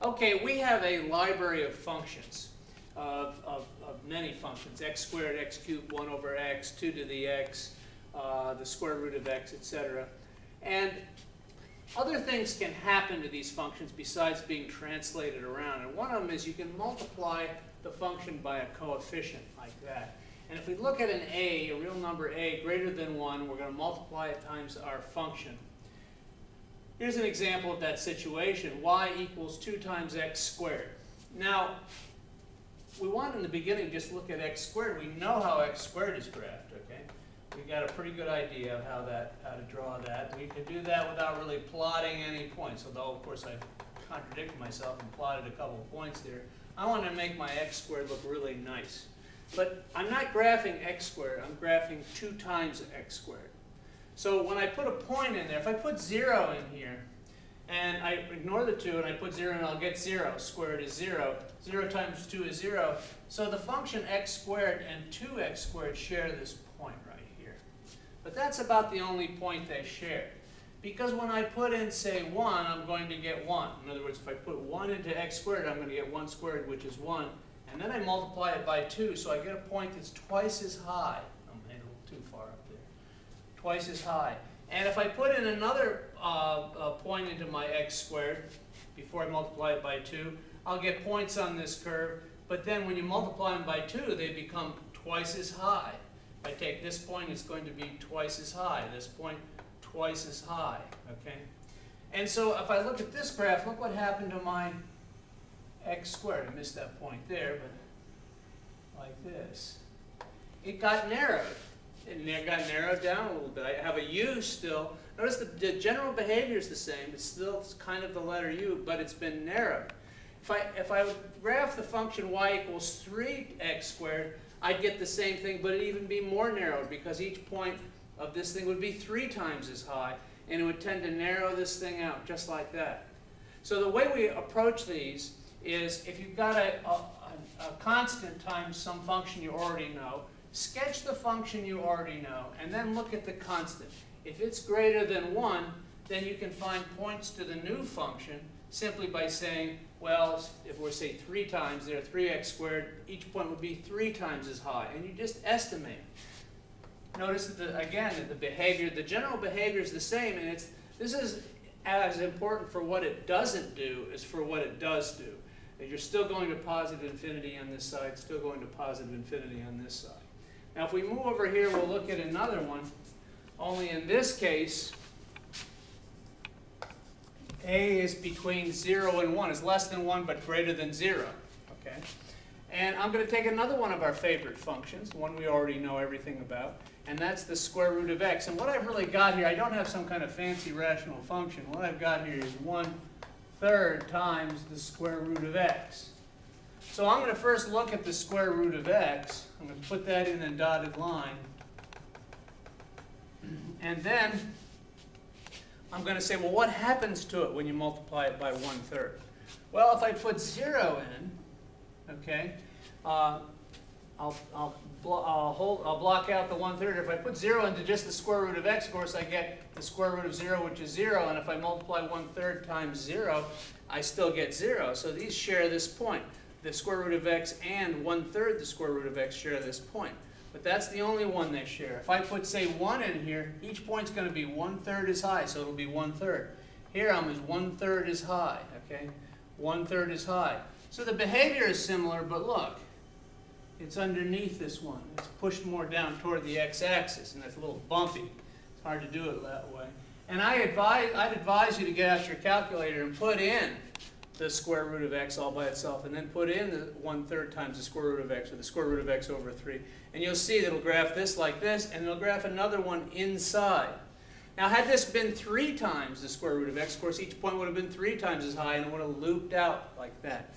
Okay, we have a library of functions, of, of, of many functions, x squared, x cubed, 1 over x, 2 to the x, uh, the square root of x, etc. And other things can happen to these functions besides being translated around. And one of them is you can multiply the function by a coefficient like that. And if we look at an a, a real number a, greater than 1, we're going to multiply it times our function. Here's an example of that situation. y equals 2 times x squared. Now, we want in the beginning just look at x squared. We know how x squared is graphed, okay? We've got a pretty good idea of how that how to draw that. We could do that without really plotting any points, although of course I contradicted myself and plotted a couple of points there. I want to make my x squared look really nice. But I'm not graphing x squared, I'm graphing 2 times x squared. So when I put a point in there, if I put 0 in here, and I ignore the 2 and I put 0 and I'll get 0. Squared is 0. 0 times 2 is 0. So the function x squared and 2x squared share this point right here. But that's about the only point they share. Because when I put in, say, 1, I'm going to get 1. In other words, if I put 1 into x squared, I'm going to get 1 squared, which is 1. And then I multiply it by 2, so I get a point that's twice as high twice as high. And if I put in another uh, uh, point into my x squared, before I multiply it by 2, I'll get points on this curve. But then when you multiply them by 2, they become twice as high. If I take this point, it's going to be twice as high. This point, twice as high. Okay? And so if I look at this graph, look what happened to my x squared. I missed that point there, but like this. It got narrowed it got narrowed down a little bit. I have a U still. Notice the, the general behavior is the same. It's still kind of the letter U, but it's been narrowed. If I, if I graph the function y equals 3x squared, I'd get the same thing, but it'd even be more narrowed because each point of this thing would be three times as high, and it would tend to narrow this thing out just like that. So the way we approach these is if you've got a, a, a constant times some function you already know, sketch the function you already know, and then look at the constant. If it's greater than 1, then you can find points to the new function simply by saying, well, if we're say 3 times there, 3x squared, each point would be 3 times as high, and you just estimate. Notice that, the, again, that the behavior, the general behavior is the same, and it's, this is as important for what it doesn't do as for what it does do. And you're still going to positive infinity on this side, still going to positive infinity on this side. Now if we move over here, we'll look at another one. Only in this case, a is between 0 and 1. It's less than 1 but greater than 0. Okay? And I'm going to take another one of our favorite functions, one we already know everything about, and that's the square root of x. And what I've really got here, I don't have some kind of fancy rational function. What I've got here is 1 third times the square root of x. So I'm going to first look at the square root of x. I'm going to put that in a dotted line. And then I'm going to say, well, what happens to it when you multiply it by one-third? Well, if I put 0 in, okay, uh, I'll, I'll, I'll, hold, I'll block out the one-third. If I put 0 into just the square root of x, of course, I get the square root of 0, which is 0. And if I multiply one-third times 0, I still get 0. So these share this point the square root of x and one-third the square root of x share this point. But that's the only one they share. If I put, say, 1 in here, each point's going to be one-third as high, so it'll be one-third. Here I'm as one-third as high, okay? One-third as high. So the behavior is similar, but look, it's underneath this one. It's pushed more down toward the x-axis, and it's a little bumpy. It's hard to do it that way. And I advise, I'd advise you to get out your calculator and put in the square root of x all by itself, and then put in the one-third times the square root of x, or the square root of x over 3. And you'll see that it'll graph this like this, and it'll graph another one inside. Now, had this been 3 times the square root of x, of course, each point would have been 3 times as high, and it would have looped out like that.